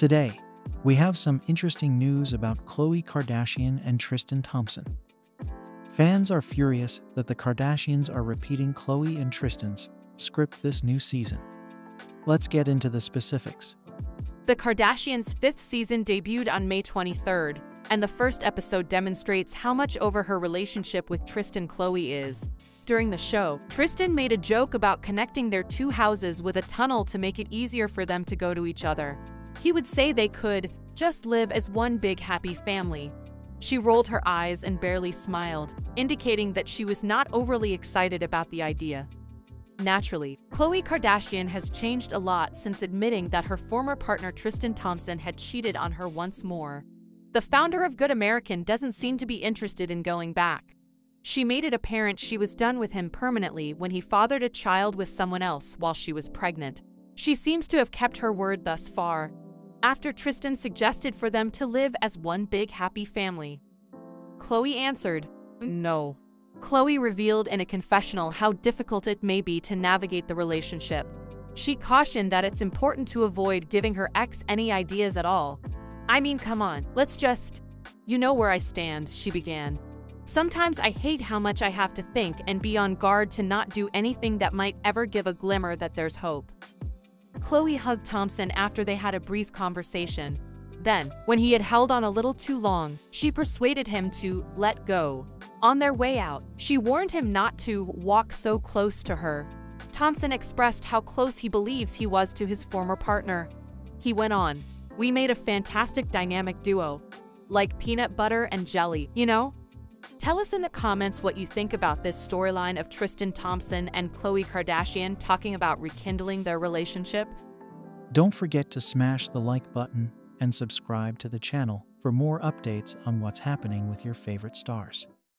Today, we have some interesting news about Khloe Kardashian and Tristan Thompson. Fans are furious that the Kardashians are repeating Khloe and Tristan's script this new season. Let's get into the specifics. The Kardashians' fifth season debuted on May 23rd, and the first episode demonstrates how much over her relationship with Tristan Khloe is. During the show, Tristan made a joke about connecting their two houses with a tunnel to make it easier for them to go to each other. He would say they could just live as one big happy family. She rolled her eyes and barely smiled, indicating that she was not overly excited about the idea. Naturally, Khloe Kardashian has changed a lot since admitting that her former partner Tristan Thompson had cheated on her once more. The founder of Good American doesn't seem to be interested in going back. She made it apparent she was done with him permanently when he fathered a child with someone else while she was pregnant. She seems to have kept her word thus far, after Tristan suggested for them to live as one big happy family. Khloe answered, no. Khloe revealed in a confessional how difficult it may be to navigate the relationship. She cautioned that it's important to avoid giving her ex any ideas at all. I mean, come on, let's just. You know where I stand, she began. Sometimes I hate how much I have to think and be on guard to not do anything that might ever give a glimmer that there's hope. Khloe hugged Thompson after they had a brief conversation. Then, when he had held on a little too long, she persuaded him to let go. On their way out, she warned him not to walk so close to her. Thompson expressed how close he believes he was to his former partner. He went on, We made a fantastic dynamic duo. Like peanut butter and jelly, you know? Tell us in the comments what you think about this storyline of Tristan Thompson and Khloe Kardashian talking about rekindling their relationship. Don't forget to smash the like button and subscribe to the channel for more updates on what's happening with your favorite stars.